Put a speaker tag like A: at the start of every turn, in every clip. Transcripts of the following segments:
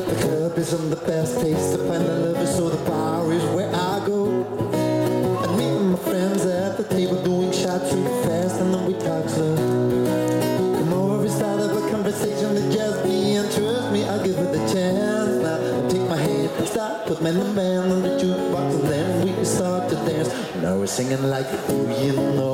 A: The club isn't the best place to find the lovers, so the bar is where I go. And meeting my friends at the table doing shots real fast, and then we talk slow. Come over, we start up a conversation with just me, and trust me, I'll give it a chance. Now I take my hand, start, put the band on the jukebox, and then we start to dance. Now we're singing like, oh, you know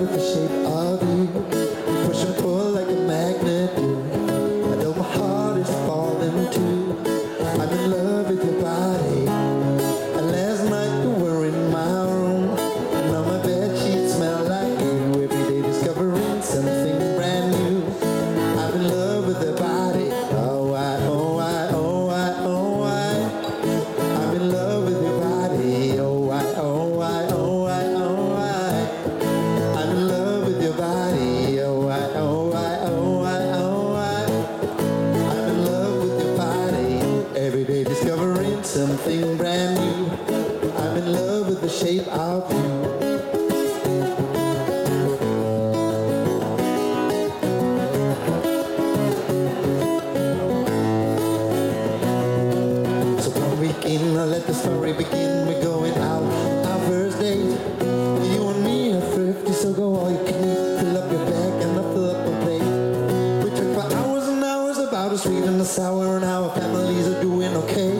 A: with the shape of story begin. We're going out, our first date. You and me are thrifty, so go all you can eat. Fill up your bag and I fill up my plate. We talk for hours and hours about the sweet and the sour and how our families are doing okay.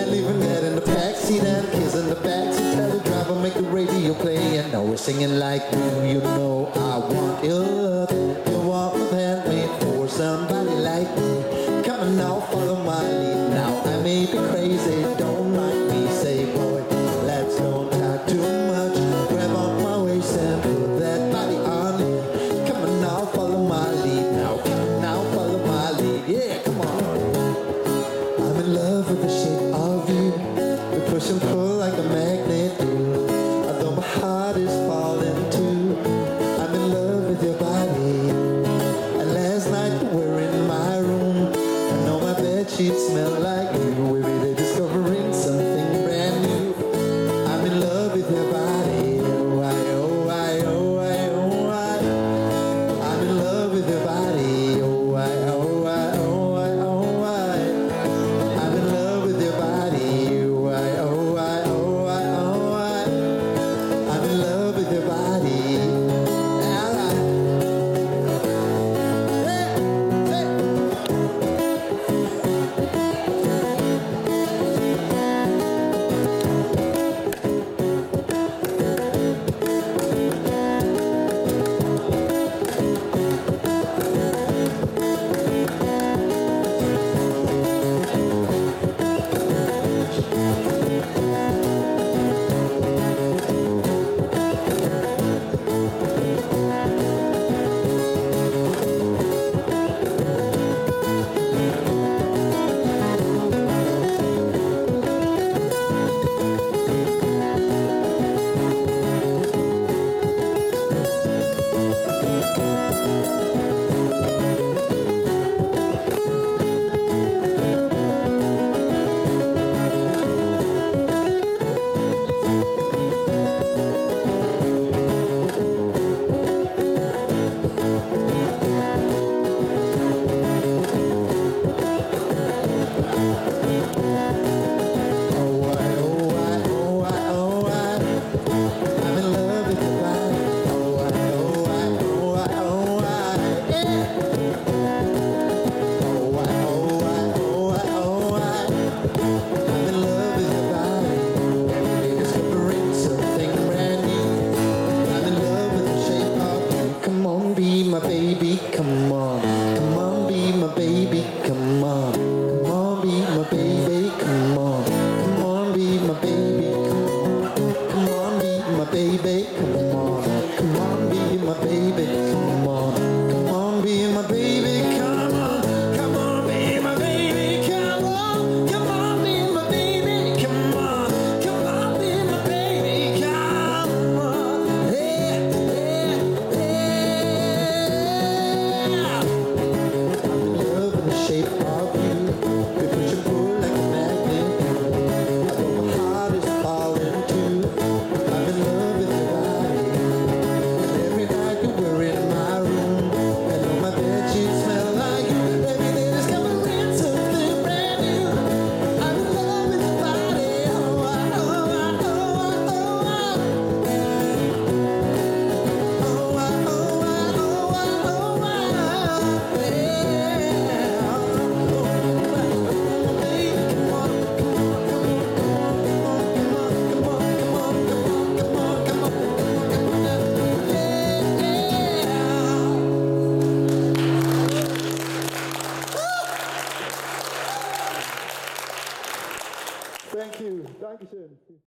A: And even get in the backseat and kiss in the backseat. Tell the driver make the radio play. And now we're singing like you, know I want your push and pull like a magnet do. Although my heart is falling too, I'm in love with your body. And last night we were in my room. I know my bed sheets smell like.